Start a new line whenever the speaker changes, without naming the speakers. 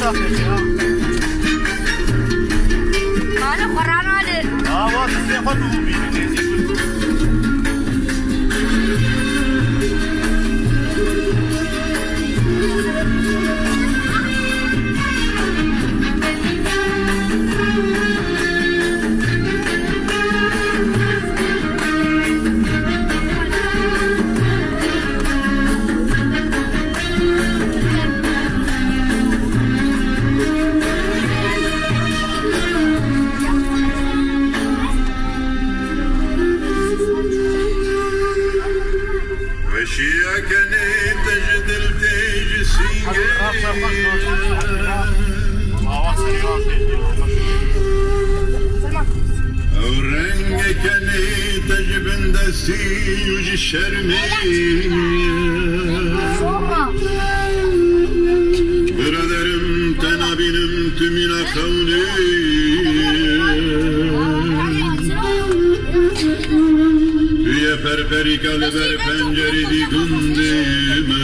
stuff is, you know. Mano, Corano, I did. Ah, well, this is a hot movie.
تجد التجسين ورنج كني تجبن دسي وجي الشرمية Biraderim tenabinim tümüne kavli Üye perperi
kalber penceri di gündime